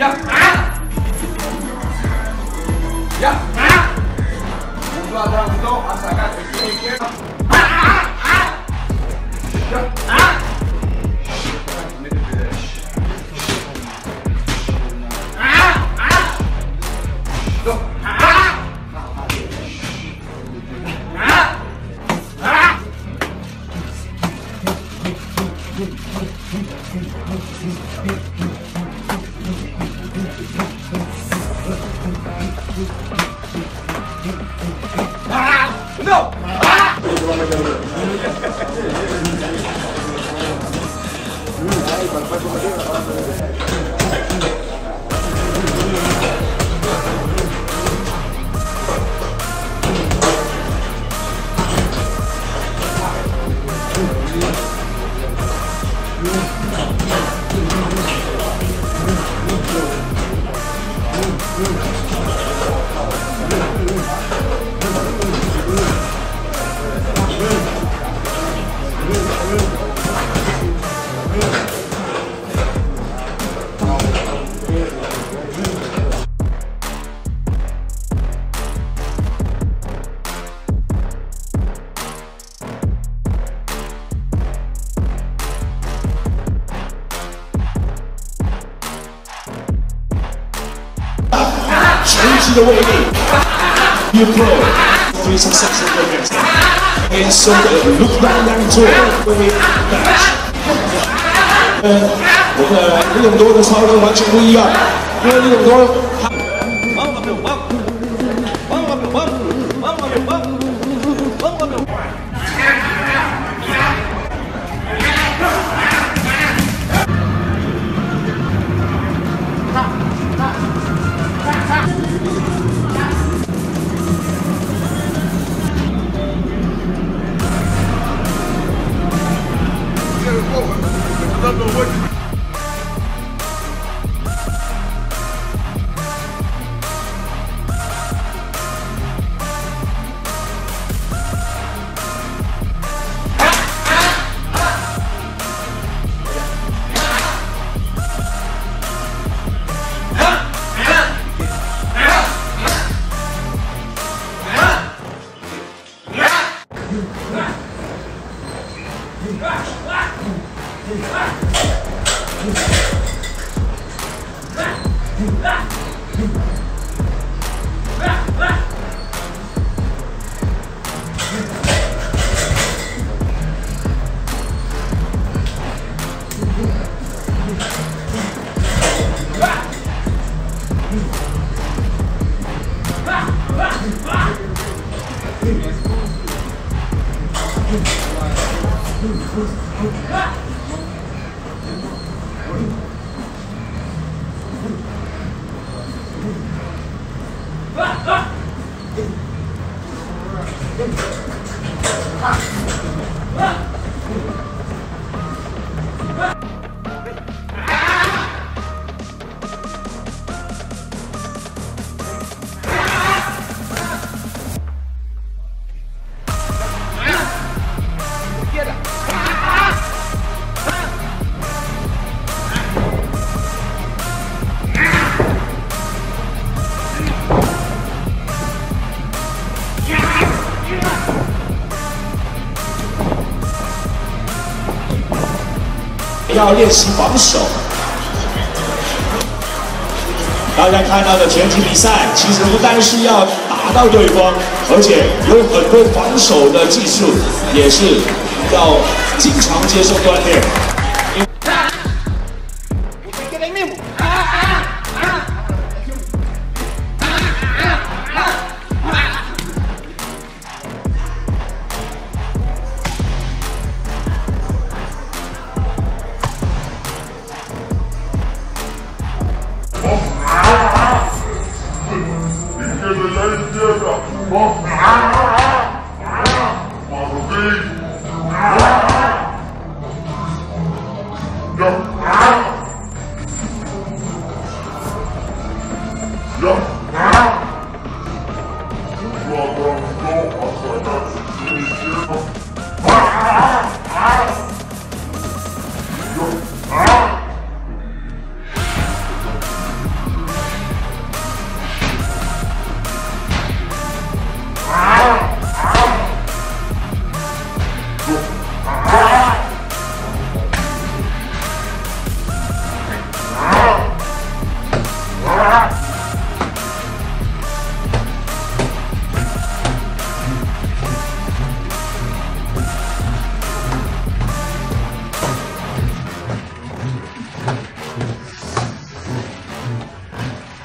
야! No! 全击的威力，U Pro 非常 sexy 的 dance，连手的 look down down 做威 dash，呃，我们李永多的操作完全不一样，因为李永多 Ah! 他。要练习防守。大家看到的拳击比赛，其实不单是要打到对方，而且有很多防守的技术，也是要经常接受锻炼。No.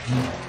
嗯